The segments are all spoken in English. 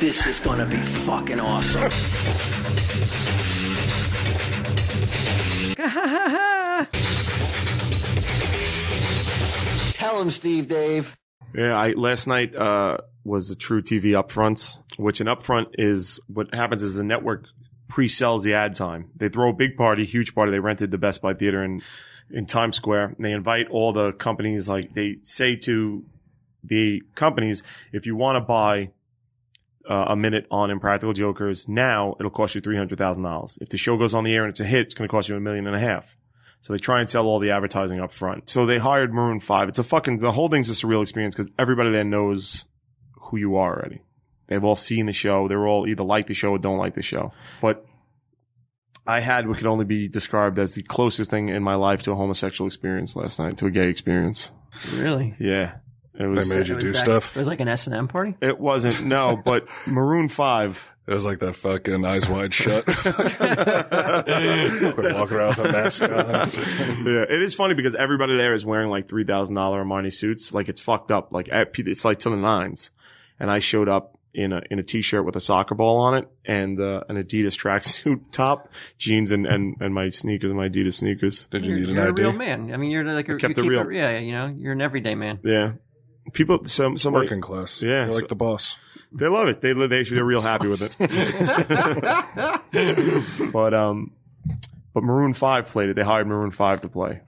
This is gonna be fucking awesome. Tell him, Steve Dave. Yeah, I last night uh, was the TruTV upfronts, which an upfront is what happens is the network pre-sells the ad time. They throw a big party, huge party. They rented the Best Buy theater in in Times Square. And they invite all the companies. Like they say to the companies, if you want to buy uh, a minute on Impractical Jokers now, it'll cost you three hundred thousand dollars. If the show goes on the air and it's a hit, it's going to cost you a million and a half. So they try and sell all the advertising up front. So they hired Maroon 5. It's a fucking, the whole thing's a surreal experience because everybody there knows who you are already. They've all seen the show. They're all either like the show or don't like the show. But I had what could only be described as the closest thing in my life to a homosexual experience last night, to a gay experience. Really? Yeah. It was, They made you It was do back- stuff. It was like an S and M party. it wasn't, no, but Maroon 5. It was like that fucking eyes wide shut. Quit walking around with a mask on. yeah, it is funny because everybody there is wearing like three thousand dollar Armani suits. Like it's fucked up. Like at, it's like to the nines. And I showed up in a in a t shirt with a soccer ball on it and uh, an Adidas tracksuit top, jeans, and, and and my sneakers, my Adidas sneakers. Did you You're, need an you're a ID? real man. I mean, you're like a, kept you it keep real. yeah, you know, you're an everyday man. Yeah, people. Some somebody Working class. Yeah, You're so- like the boss. they love it. They they they're real happy with it. but um, but Maroon Five played it. They hired Maroon Five to play.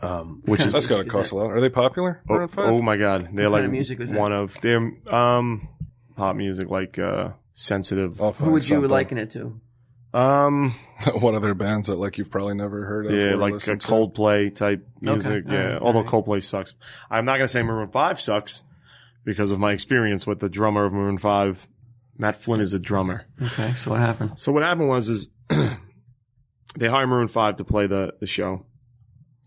Um, which is That's got to cost a lot. Are they popular? Oh, Maroon five? oh my god, they're What like kind of music was that? one of them. um pop music, like uh sensitive. I'll Who find would you something. liken it to? Um, What other bands that like you've probably never heard of? yeah, or like a listened to? Coldplay type music. all yeah, right, although. Coldplay sucks. I'm not gonna say Maroon Five sucks because of my experience with the drummer of Maroon Five. Matt Flynn is a drummer. Okay, so what happened? So what happened was is they hire Maroon Five to play the the show,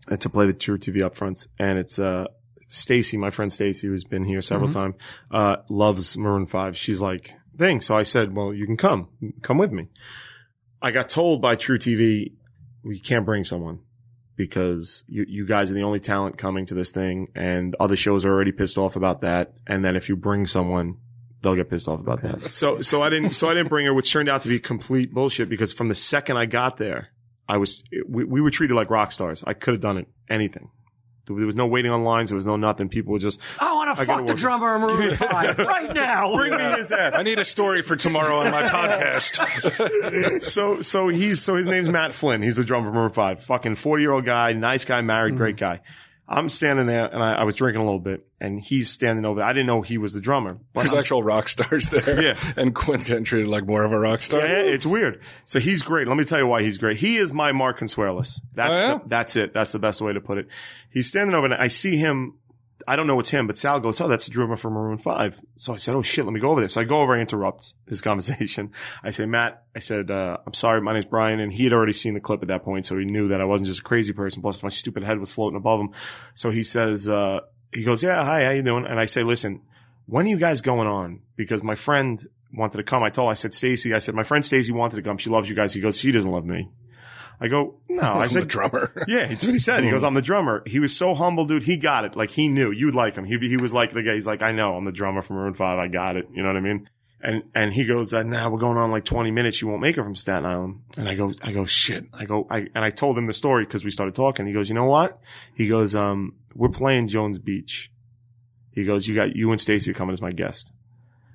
and to play the TruTV up upfronts, and it's uh Stacy, my friend Stacy, who's been here several Mm-hmm. times, uh, loves Maroon Five. She's like, "Thing." So I said, "Well, you can come, come with me." I got told by TruTV, "We can't bring someone." Because you, you guys are the only talent coming to this thing and other shows are already pissed off about that. And then if you bring someone, they'll get pissed off about that. So, so I didn't, so I didn't bring her, which turned out to be complete bullshit because from the second I got there, I was, we, we were treated like rock stars. I could have done it, anything. There was no waiting on lines. There was no nothing. People were just, I want to I fuck the work- drummer of Maroon Five right now. bring me his ass. I need a story for tomorrow on my podcast. so so he's so his name's Matt Flynn. He's the drummer for Maroon Five. Fucking forty year old guy, nice guy, married, great mm-hmm. guy. I'm standing there and I, I was drinking a little bit, and he's standing over. there. I didn't know he was the drummer. But There's I'm- actual rock stars there. Yeah. And Quinn's getting treated like more of a rock star. Yeah, it's weird. So he's great. Let me tell you why he's great. He is my Mark Consuelos. That's Oh, yeah? the- that's it. That's the best way to put it. He's standing over, and I see him. I don't know it's him, but Sal goes, "Oh, that's the drummer for Maroon 5. So I said, "Oh shit, let me go over there." So I go over and interrupt his conversation. I say, "Matt," I said, uh, "I'm sorry, my name's Brian," and he had already seen the clip at that point, so he knew that I wasn't just a crazy person. Plus, my stupid head was floating above him. So he says, uh, "He goes, yeah, hi, how you doing?" And I say, "Listen, when are you guys going on? Because my friend wanted to come. I told, I said, Stacy, I said, my friend Stacy wanted to come. She loves you guys. He goes, she doesn't love me. I go, no, I I'm the said, drummer. yeah, that's what he said. He goes, I'm the drummer. He was so humble, dude. He got it. Like he knew you'd like him. He, he was like the guy. He's like, I know I'm the drummer from Maroon 5. I got it. You know what I mean? And, and he goes, uh, nah, we're going on like 20 minutes. You won't make it from Staten Island. And I go, I go, shit. I go, I, and I told him the story because we started talking. He goes, you know what? He goes, um, we're playing Jones Beach. He goes, you got you and Stacy coming as my guest.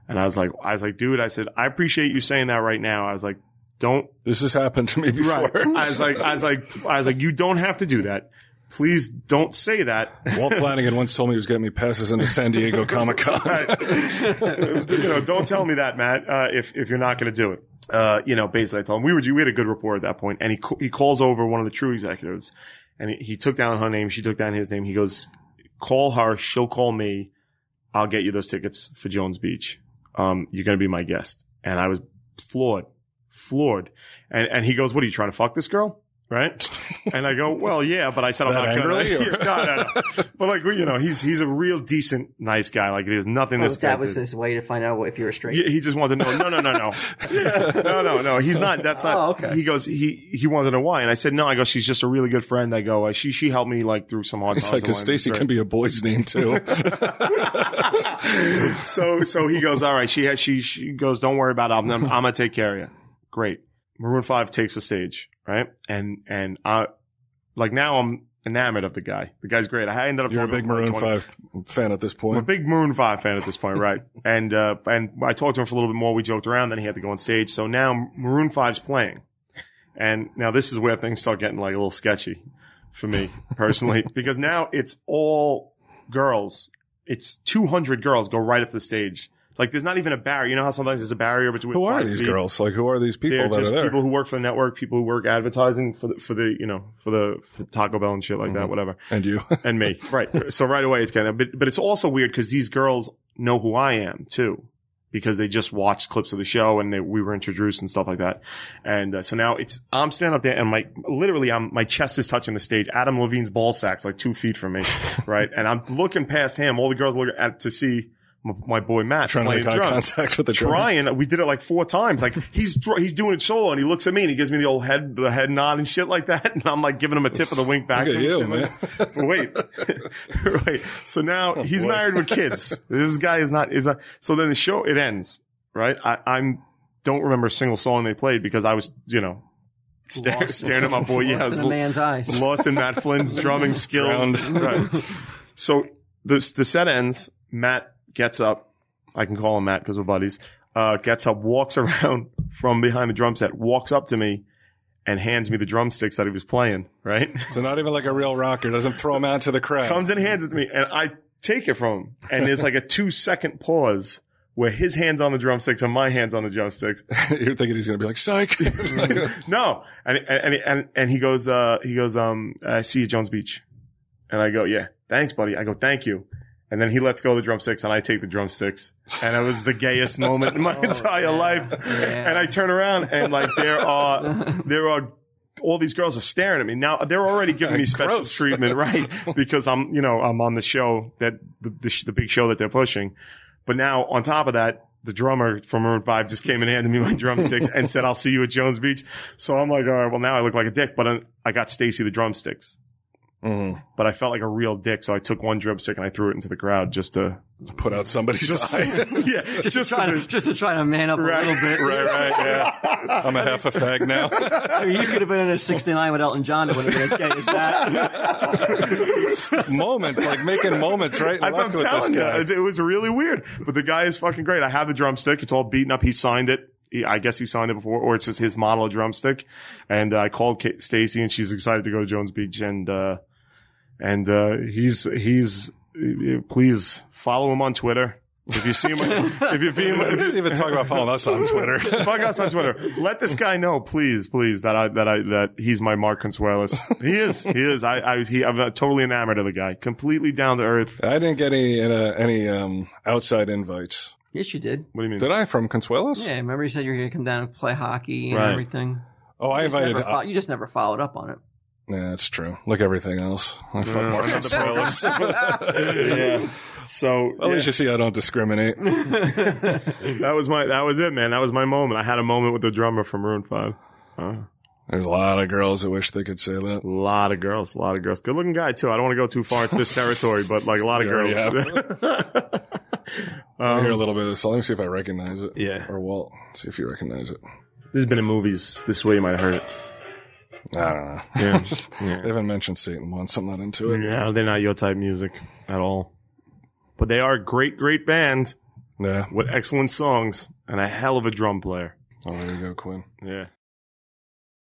And I was like, I was like, dude, I said, I appreciate you saying that right now. I was like, don't This has happened to me before. Right. I was like, I was like, I was like, you don't have to do that. Please don't say that. Walt Flanagan once told me he was getting me passes into San Diego Comic Con. you know, don't tell me that, Matt. Uh, if if you're not going to do it, uh, you know, basically, I told him we were we had a good rapport at that point, and he he calls over one of the true executives, and he, he took down her name, she took down his name. He goes, call her, she'll call me. I'll get you those tickets for Jones Beach. Um, you're going to be my guest, and I was floored, floored. And and he goes, what are you trying to fuck this girl? Right? And I go, well, yeah, but I said I'm not gonna. angrily, or- no, no, no. But like, you know, he's he's a real decent, nice guy. Like, there's nothing Oh, this guy that was did. his way to find out if you were straight. Yeah, he just wanted to know. No, no, no, no, no, no, no. He's not. That's not. Oh, okay. He goes. He he wanted to know why, and I said no. I go. She's just a really good friend. I go. Uh, she she helped me like through some hard It's times. like, because in life. Stacy can be a boy's name too. so so he goes. All right. She has. She she goes. Don't worry about it. I'm, I'm gonna take care of you. Great. Maroon Five takes the stage, right? And and I like now I'm enamored of the guy. The guy's great. I ended up You're a big Maroon 20 Five fan at this point. I'm a big Maroon Five fan at this point, right? and uh, and I talked to him for a little bit more. We joked around. Then he had to go on stage. So now Maroon 5's playing, and now this is where things start getting like a little sketchy for me personally because now it's all girls. It's 200 girls go right up to the stage. Like there's not even a barrier. You know how sometimes there's a barrier between. Who are these feet? girls? Like, who are these people They're that just are there? people who work for the network, people who work advertising for the for the you know for the for Taco Bell and shit like that, Mhm. whatever and you? and me. Right. So right away it's kind of, but, but it's also weird because these girls know who I am too, because they just watched clips of the show and they, we were introduced and stuff like that. And uh, so now it's, I'm standing up there and my, literally I'm, my chest is touching the stage. Adam Levine's ball sack's like two feet from me. right. And I'm looking past him. All the girls look at to see my, my boy Matt Trying to make eye drums contact with the drummer. trying. We did it like four times. Like he's he's doing it solo, and he looks at me and he gives me the old head the head nod and shit like that, and I'm like giving him a tip of the wink back Look to him. you, man. like wait, right. So now oh, he's boy. married with kids. This guy is not is not. So then the show it ends. Right. I, I'm don't remember a single song they played because I was you know stare, staring at my boy. Yeah, Lost in a man's eyes. lost in Matt Flynn's drumming skills. Right. So the the set ends. Matt gets up. I can call him Matt because we're buddies. Uh, gets up, walks around from behind the drum set, walks up to me, and hands me the drumsticks that he was playing. Right. So not even like a real rocker. Doesn't throw them out to the crowd. Comes and hands it to me, and I take it from him. And there's like a two second pause where his hands on the drumsticks and my hands on the drumsticks. You're thinking he's going to be like, psych. no, and and and and he goes, uh, he goes, um, I see you, Jones Beach, and I go, yeah, thanks, buddy. I go, thank you, and then he lets go of the drumsticks, and I take the drumsticks, and it was the gayest moment in my entire yeah. life. Yeah. And I turn around, and like there are there are. All these girls are staring at me now. They're already giving me special Gross. treatment, right? Because I'm, you know, I'm on the show that the, the, sh- the big show that they're pushing. But now on top of that, the drummer from Maroon 5 just came and handed me my drumsticks and said, I'll see you at Jones Beach. So I'm like, all right, well, now I look like a dick, but uh, I got Stacy the drumsticks. Mhm. But I felt like a real dick. So I took one drumstick and I threw it into the crowd just to, Put out somebody's just, eye. yeah, just, just to try to, to, just to try to man up Right. a little bit. right, right, yeah. I'm a half a fag now. I mean, you could have been in a 69 with Elton John. It would have been as gay as that. moments, like making moments, right? That's what I'm with telling this you. guy. It, it was really weird, but the guy is fucking great. I have the drumstick. It's all beaten up. He signed it. I guess he signed it before, or it's just his model drumstick. And uh, I called Ka- Stacy, and she's excited to go to Jones Beach. And uh, and uh, he's he's please follow him on Twitter. If you see him, if you see him, He if doesn't you, even talk about following us on Twitter. Fuck us on Twitter. Let this guy know, please, please, that I that I that he's my Mark Consuelos. He is. He is. I I he, I'm uh, totally enamored of the guy. Completely down to earth. I didn't get any uh, any um, outside invites. yes, you did. What do you mean? Did I from Consuelos? Yeah, remember you said you were going to come down and play hockey and Right. everything. Oh, I You just invited. never fo- you just never followed up on it. Yeah, that's true. Like everything else. I fuck Yeah, Mark another yeah. So Well, at yeah, least you see I don't discriminate. that was my that was it, man. That was my moment. I had a moment with the drummer from Maroon Five. Uh, There's a lot of girls that wish they could say that. a lot of girls, a lot of girls. Good looking guy too. I don't want to go too far into this territory, but like a lot of You already girls. I hear a um, little bit of this. Let me see if I recognize it. yeah, Or Walt, see if you recognize it. this has been in movies. This way you might have heard it. I don't know. Yeah, They yeah. haven't mentioned Satan once. I'm not into it. yeah. They're not your type music at all, but they are a great, great band Yeah. with excellent songs and a hell of a drum player. Oh, there you go, Quinn. Yeah.